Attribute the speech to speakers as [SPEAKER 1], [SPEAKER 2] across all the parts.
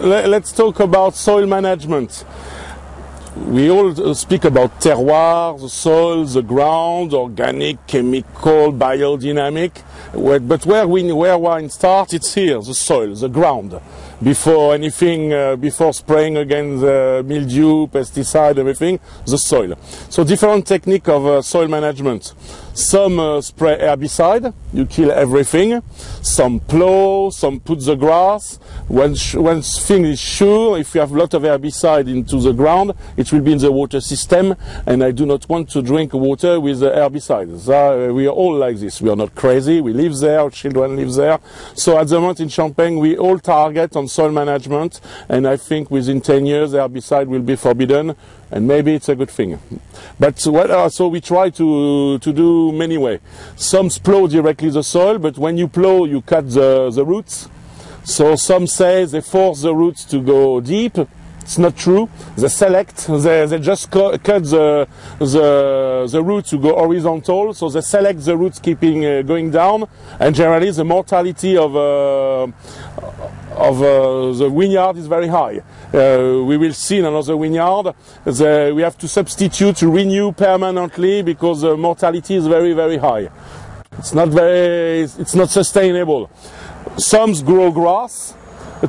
[SPEAKER 1] le- let's talk about soil management. We all speak about terroir, the soil, the ground, organic, chemical, biodynamic. But where, we, where wine starts, it's here, the soil, the ground. Before anything, uh, before spraying against uh, mildew, pesticide, everything, the soil. So different technique of uh, soil management. Some uh, spray herbicide, you kill everything. Some plow, some put the grass. When, when thing is sure, if you have a lot of herbicide into the ground, it will be in the water system. And I do not want to drink water with uh, herbicides. Uh, we are all like this. We are not crazy. We live there. Our children live there. So at the moment in Champagne, we all target on soil management. And I think within 10 years, herbicide will be forbidden and maybe it's a good thing. But what, uh, so we try to to do many way. Some plow directly the soil, but when you plow, you cut the, the roots. So some say they force the roots to go deep. It's not true. They select. They, they just cut the, the the roots to go horizontal. So they select the roots keeping uh, going down, and generally the mortality of uh, of uh, the vineyard is very high. Uh, we will see in another vineyard. The, we have to substitute to renew permanently because the mortality is very very high. It's not very. It's not sustainable. Some grow grass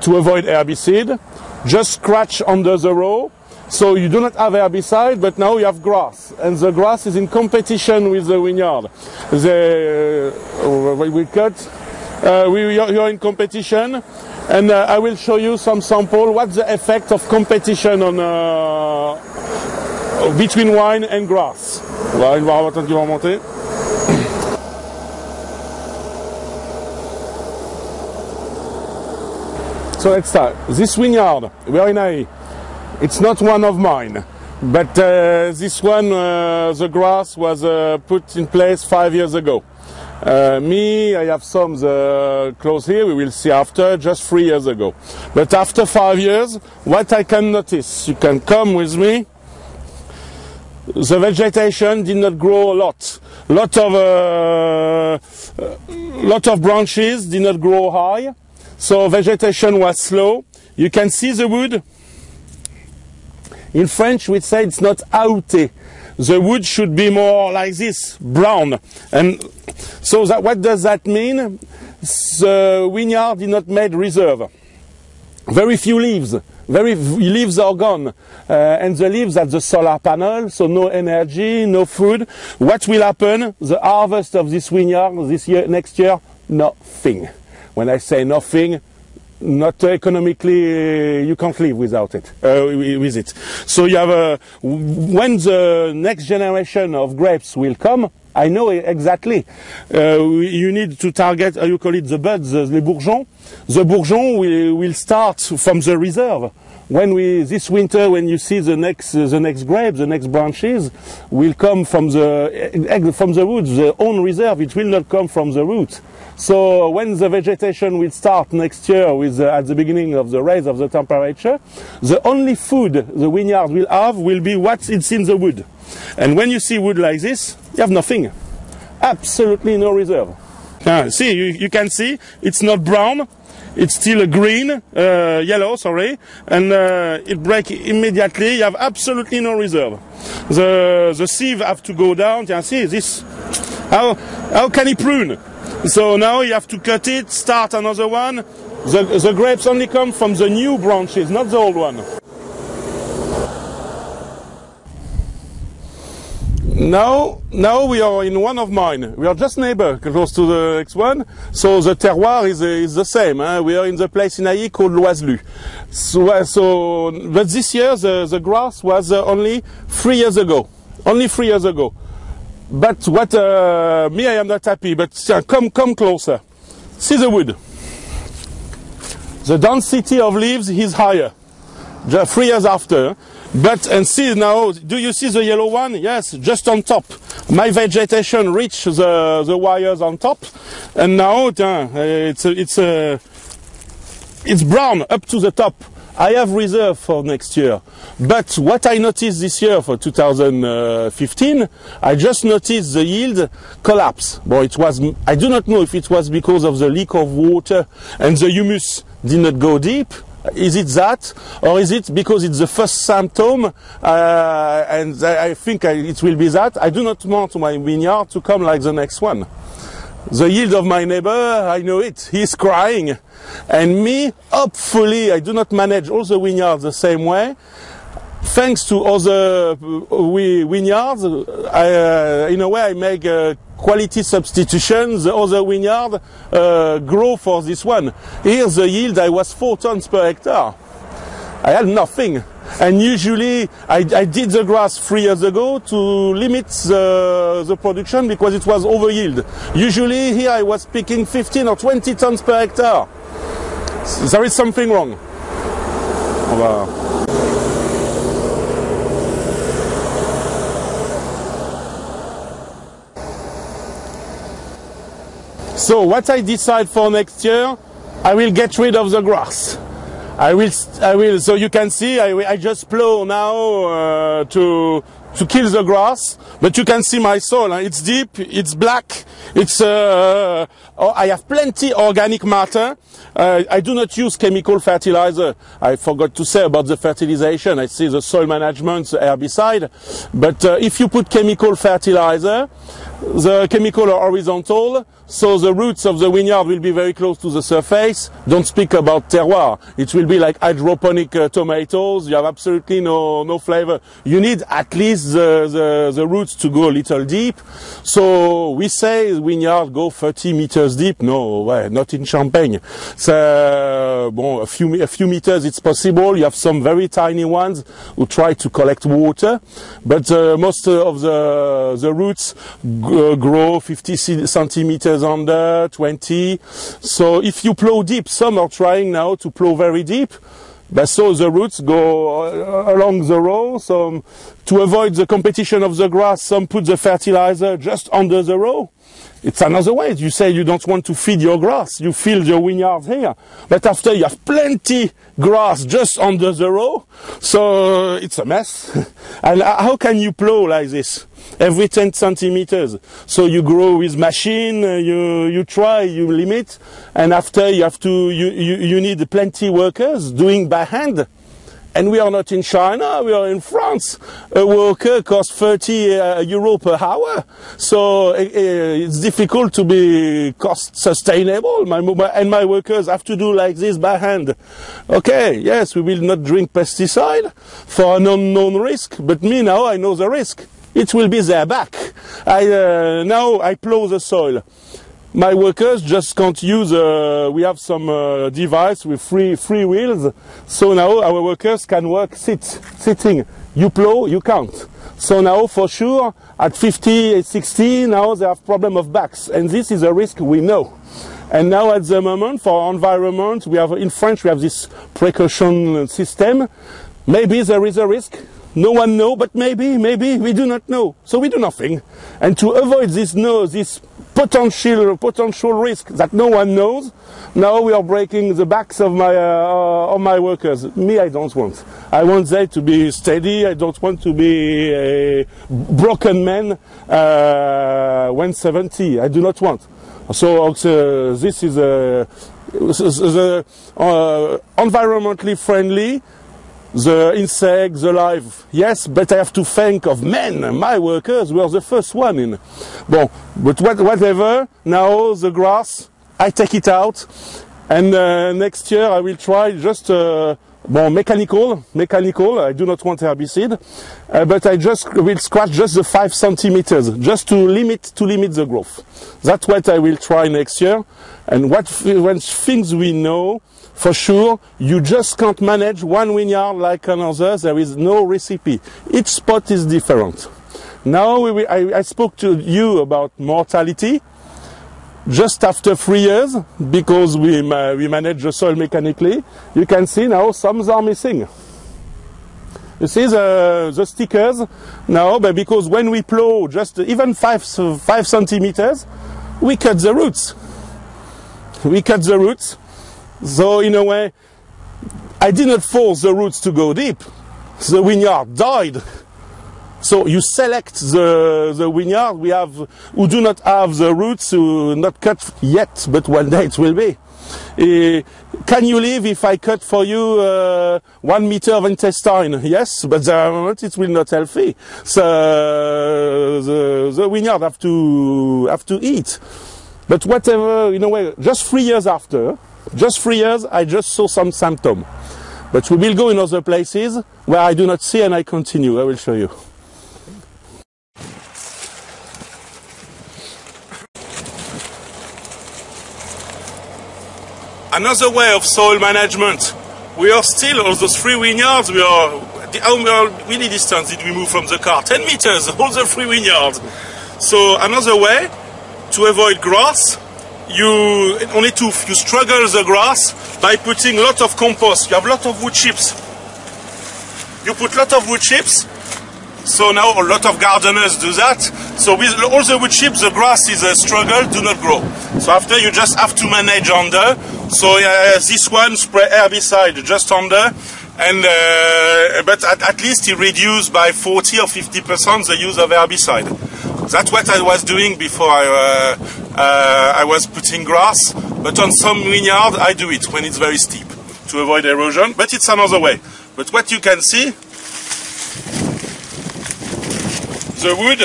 [SPEAKER 1] to avoid herbicide. Just scratch under the row. So you do not have herbicide, but now you have grass, and the grass is in competition with the vineyard. The uh, we cut. Uh, we you are in competition, and uh, I will show you some sample. What's the effect of competition on uh, between wine and grass? Voilà, il va attendre qu'il va remonter. So let's start. This vineyard, we are in a, It's not one of mine, but uh, this one, uh, the grass was uh, put in place five years ago. Uh, me, I have some the close here. We will see after, just three years ago. But after five years, what I can notice, you can come with me. The vegetation did not grow a lot. Lot of uh, lot of branches did not grow high. So vegetation was slow. You can see the wood. In French, we say it's not aoûté. The wood should be more like this, brown. And so that, what does that mean? The vineyard did not make reserve. Very few leaves. Very leaves are gone, uh, and the leaves at the solar panel, so no energy, no food. What will happen? The harvest of this vineyard this year, next year, nothing. When I say nothing, not economically, uh, you can't live without it, uh, with it. So you have a, when the next generation of grapes will come, I know exactly. Uh, you need to target, how you call it, the buds, the, the bourgeons. The bourgeons will, will start from the reserve. When we, this winter, when you see the next, the next grapes, the next branches, will come from the, from the roots, the own reserve. It will not come from the roots. So when the vegetation will start next year with uh, at the beginning of the rise of the temperature, the only food the vineyard will have will be what is in the wood. And when you see wood like this, you have nothing. Absolutely no reserve. Ah, see, you, you can see it's not brown. It's still a green, uh, yellow, sorry, and uh, it breaks immediately. You have absolutely no reserve. The the sieve have to go down. You see this? How how can he prune? So now you have to cut it, start another one. The, the grapes only come from the new branches, not the old one. Now, now we are in one of mine. We are just neighbor, close to the next one. So the terroir is, is the same. eh? We are in the place in Aÿ called Loiselu. So, uh, so, but this year the, the grass was uh, only three years ago. Only three years ago. But what uh, me, I am not happy. But uh, come, come closer. See the wood. The density of leaves is higher. Just three years after. But and see now, do you see the yellow one? Yes, just on top. My vegetation reach the the wires on top, and now uh, it's it's a, it's brown up to the top. I have reserve for next year. But what I noticed this year for 2015, I just noticed the yield collapse. Well, it was, I do not know if it was because of the leak of water and the humus did not go deep Is it that, or is it because it's the first symptom, uh, and I, think it will be that? I do not want my vineyard to come like the next one. The yield of my neighbor, I know it. He's crying. And me, hopefully, I do not manage all the vineyards the same way. Thanks to other uh, vineyards, I, uh, in a way, I make uh, quality substitution. The other vineyard uh, grow for this one. Here, the yield, I was four tons per hectare. I had nothing. And usually I, I, did the grass three years ago to limit the, the production because it was over yield. Usually here I was picking 15 or 20 tons per hectare. There is something wrong. So what I decide for next year, I will get rid of the grass. I will, I will. So you can see, I, I just plow now uh, to to kill the grass. But you can see my soil. Huh? It's deep. It's black. It's. Uh, uh, I have plenty organic matter. Uh, I do not use chemical fertilizer. I forgot to say about the fertilization. I see the soil management, the herbicide. But uh, if you put chemical fertilizer, the chemical are horizontal, so the roots of the vineyard will be very close to the surface. Don't speak about terroir. It will be like hydroponic uh, tomatoes. You have absolutely no, no flavor. You need at least the, the, the, roots to go a little deep. So we say vineyard go 30 meters deep. No, well, not in Champagne. So, bon, a few, a few meters it's possible. You have some very tiny ones who try to collect water, but uh, most of the, the roots uh, grow 50 centimeters under, 20. So if you plow deep, some are trying now to plow very deep. But so the roots go uh, along the row. So to avoid the competition of the grass, some put the fertilizer just under the row. It's another way. You say you don't want to feed your grass. You fill your vineyard here. But after you have plenty grass just under the row, so it's a mess. and how can you plow like this? Every 10 centimeters. So you grow with machine, uh, you, you try, you limit, and after you have to, you, you, you need plenty workers doing by hand. And we are not in China, we are in France. A worker costs 30 uh, euro per hour. So uh, uh, it's difficult to be cost sustainable. My, and my workers have to do like this by hand. Okay, yes, we will not drink pesticide for an unknown risk. But me now, I know the risk. It will be their back. I, uh, now I plow the soil my workers just can't use, uh, we have some uh, device with free, free wheels. So now our workers can work sit, sitting. You plow, you count. So now for sure at 50, 60, now they have problem of backs. And this is a risk we know. And now at the moment for environment, we have, in French, we have this precaution system. Maybe there is a risk. No one know, but maybe, maybe we do not know. So we do nothing. And to avoid this no, this potential potential risk that no one knows. Now we are breaking the backs of my uh, of my workers. Me, I don't want. I want them to be steady. I don't want to be a broken man uh, when 70. I do not want. So uh, this is a, a, uh, environmentally friendly the insect, the life, yes, but I have to thank of men, my workers were the first one in. Bon, but what, whatever, now the grass, I take it out, and uh, next year I will try just uh, bon, mechanical, mechanical, I do not want herbicide, uh, but I just will scratch just the five centimeters, just to limit, to limit the growth. That's what I will try next year, and what, when things we know, for sure, you just can't manage one vineyard like another. There is no recipe. Each spot is different. Now we, I, I spoke to you about mortality just after three years because we, we manage the soil mechanically. You can see now some are missing. You see the, the stickers now, but because when we plow just even five, five centimeters, we cut the roots. We cut the roots so in a way, I did not force the roots to go deep. The vineyard died. So you select the, the vineyard we have, who do not have the roots, who not cut yet, but one day it will be. Uh, can you live if I cut for you uh, one meter of intestine? Yes, but the it will not healthy. So the, the vineyard have to have to eat. But whatever, in a way, just three years after, just three years, I just saw some symptom. But we will go in other places where I do not see and I continue. I will show you. Another way of soil management. We are still on those three vineyards. We are how really distance did we move from the car? 10 meters, all the three vineyards. So another way to avoid grass, you only to you struggle the grass by putting lot of compost. You have lot of wood chips. You put lot of wood chips. So now a lot of gardeners do that. So with all the wood chips, the grass is a struggle, do not grow. So after you just have to manage under. So uh, this one spray herbicide just under and uh, but at, at, least he reduced by 40 or 50 percent the use of herbicide. That's what I was doing before I, uh, uh, I was putting grass, but on some vineyard I do it when it's very steep to avoid erosion, but it's another way. But what you can see, the wood,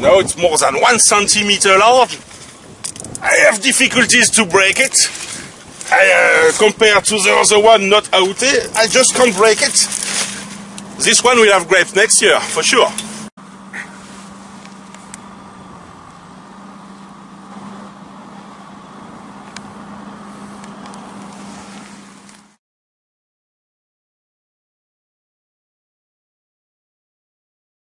[SPEAKER 1] now it's more than one centimeter large. I have difficulties to break it. I, uh, compared to the other one not out, I just can't break it. This one will have grapes next year, for sure.